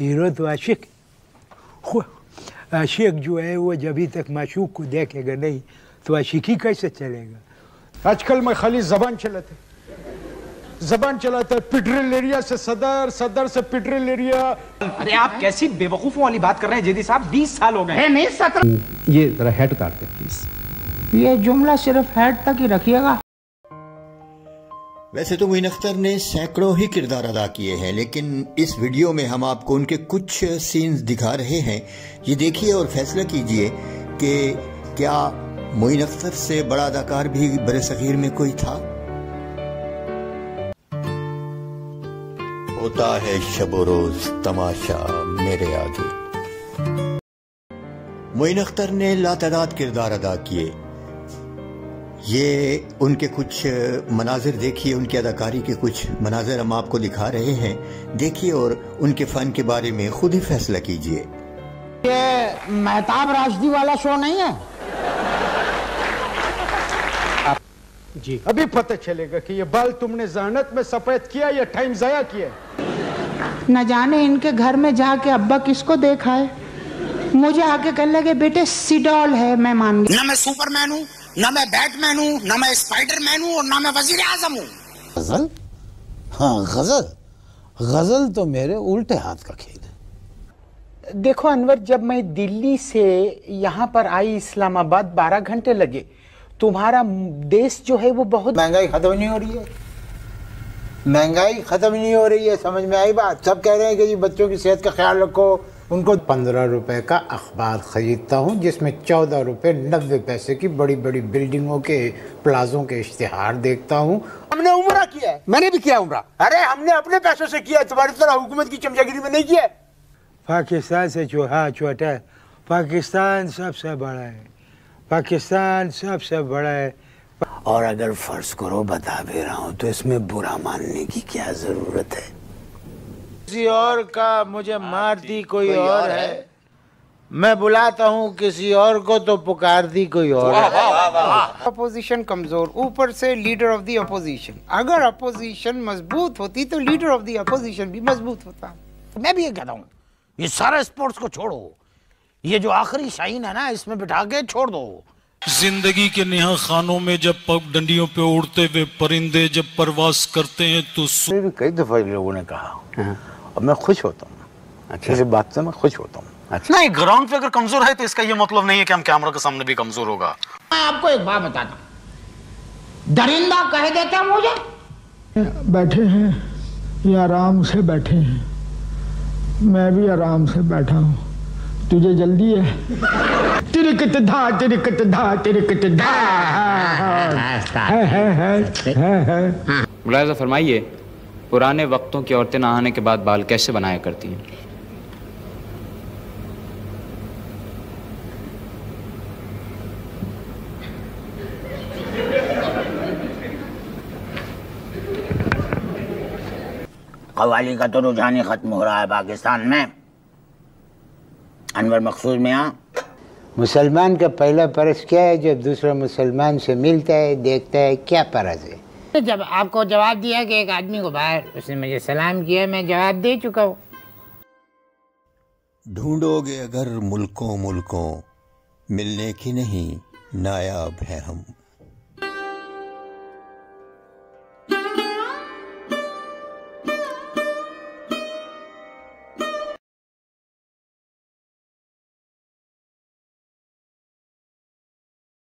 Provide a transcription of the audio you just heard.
Hero तो आशिक आशिक जो है वो जब तक माशूक को देखेगा नहीं तो आशिकी कैसे चलेगा आजकल मैं खाली जबान चलाते जबान चलाता है पिटरल एरिया से सदर सदर से पिटरल एरिया अरे आप कैसी बेवकूफों वाली बात कर रहे हैं जेदी साहब बीस साल हो गए। नहीं सत्रह ये जरा हेड उतारते प्लीज़ ये जुमला सिर्फ़ हेड तक ही रखिएगा। वैसे तो मोइन अख्तर ने सैकड़ों ही किरदार अदा किए हैं लेकिन इस वीडियो में हम आपको उनके कुछ सीन्स दिखा रहे हैं। ये देखिए और फैसला कीजिए कि क्या मोइन अख्तर से बड़ा अदाकार भी बड़े सगीर में कोई था? होता है शबो रोज तमाशा मेरे आगे। मोइन अख्तर ने लातादाद किरदार अदा किए। ये उनके कुछ मनाजिर देखिए उनकी अदाकारी के कुछ मनाजिर हम आपको दिखा रहे हैं। देखिए और उनके फन के बारे में खुद ही फैसला कीजिए। ये मेहताब राशदी वाला शो नहीं है? जी। अभी पता चलेगा कि ये बाल तुमने जहानत में सफ़ेद किया या टाइम जया किया। न जाने इनके घर में जाके अब्बा किसको देखा है। मुझे आके कहने लगे बेटे सिडॉल है मैं मान गया। न मैं सुपरमैन हूँ। न मैं बैटमैन हूँ न मैं स्पाइडरमैन हूँ और न मैं वज़ीर आज़म हूँ। गज़ल? हाँ गज़ल। गज़ल तो मेरे उल्टे हाथ का खेल है। देखो अनवर जब मैं दिल्ली से यहाँ पर आई इस्लामाबाद बारह घंटे लगे तुम्हारा देश जो है वो बहुत महँगाई खत्म नहीं हो रही है। महँगाई खत्म नहीं हो रही है समझ में आई बात? सब कह रहे हैं कि जी बच्चों की सेहत का ख्याल रखो उनको पंद्रह रुपए का अखबार खरीदता हूँ जिसमें चौदह रुपए नब्बे पैसे की बड़ी बड़ी बिल्डिंगों के प्लाजों के इश्तेहार देखता हूँ। हमने उम्र किया है। मैंने भी किया उम्र। अरे हमने अपने पैसों से किया तुम्हारी तरह हुकूमत की चमचागिरी में नहीं किया पाकिस्तान से जो हाँ छोटा है। पाकिस्तान सबसे बड़ा है। पाकिस्तान सबसे बड़ा है। और अगर फ़र्ज़ करो बता भी रहा हूँ तो इसमें बुरा मानने की क्या ज़रूरत है? किसी और का मुझे मार दी कोई, और है। मैं बुलाता हूँ किसी और को तो पुकार दी कोई और अपोजिशन कमज़ोर ऊपर से लीडर ऑफ़ द अपोजिशन अगर अपोजिशन मज़बूत होती तो लीडर ऑफ़ द अपोजिशन भी मज़बूत होता। तो मैं भी ये कहता हूँ ये सारा स्पोर्ट्स को छोड़ो। ये जो आखिरी शाइन है ना इसमें बिठा के छोड़ दो। ज़िंदगी के नेहा खानों में जब पग डंडियों पे उड़ते हुए परिंदे जब परवास करते हैं तो भी कई दफ़ा लोगों ने कहा और मैं खुश होता हूँ। अच्छा। इस बात से मैं खुश होता हूँ। अच्छा। नहीं ग्राउंड पे अगर कमज़ोर है तो इसका ये मतलब नहीं है कि हम कैमरा के सामने भी कमज़ोर होगा। मैं आपको एक बात बताता हूँ। दरिंदा कह देता मुझे। बैठे हैं ये आराम से बैठे हैं? मैं भी आराम से बैठा हूँ। तुझे जल्दी है? तिरकत धा तिरकत धा तिरकत धा। है है है है है। मुलाजा फरमाइए पुराने वक्तों की औरतें नहाने के बाद बाल कैसे बनाया करती हैं? कवाली का तो रुझान ही खत्म हो रहा है पाकिस्तान में। अनवर मकसूद में यहाँ मुसलमान का पहला परस क्या है जब दूसरा मुसलमान से मिलता है देखता है? क्या परस है? जब आपको जवाब दिया कि एक आदमी को बाहर उसने मुझे सलाम किया मैं जवाब दे चुका हूँ। ढूंढोगे अगर मुल्कों मुल्कों मिलने की नहीं नायाब है हम।